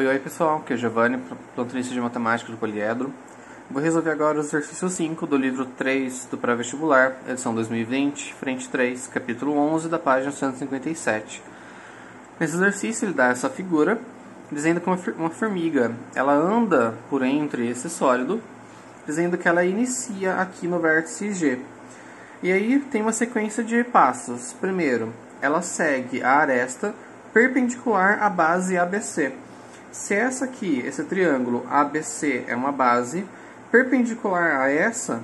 Oi, oi pessoal, aqui é Giovanni, plantonista de matemática do Poliedro. Vou resolver agora o exercício 5 do livro 3 do pré-vestibular, edição 2020, frente 3, capítulo 11, da página 157. Nesse exercício ele dá essa figura, dizendo que uma formiga ela anda por entre esse sólido, dizendo que ela inicia aqui no vértice G. E aí tem uma sequência de passos. Primeiro, ela segue a aresta perpendicular à base ABC. Se essa aqui, esse triângulo ABC é uma base, perpendicular a essa,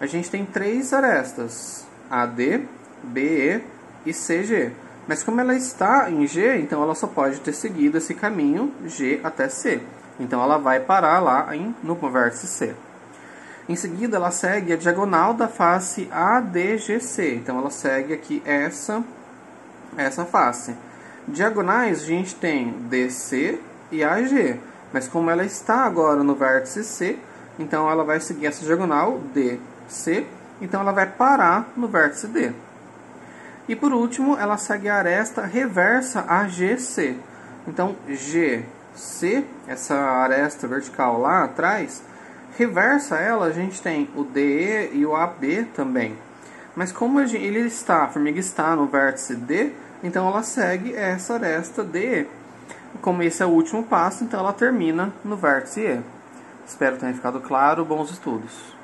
a gente tem três arestas, AD, BE e CG. Mas como ela está em G, então ela só pode ter seguido esse caminho G até C. Então ela vai parar lá em, no vértice C. Em seguida, ela segue a diagonal da face ADGC. Então ela segue aqui essa, essa face. Diagonais, a gente tem DC e AG. Mas como ela está agora no vértice C, então ela vai seguir essa diagonal DC, então ela vai parar no vértice D. E por último, ela segue a aresta reversa AGC. Então GC, essa aresta vertical lá atrás, reversa ela, a gente tem o DE e o AB também. Mas como ele está, a formiga está no vértice D, então ela segue essa aresta DE. Como esse é o último passo, então ela termina no vértice E. Espero que tenha ficado claro. Bons estudos!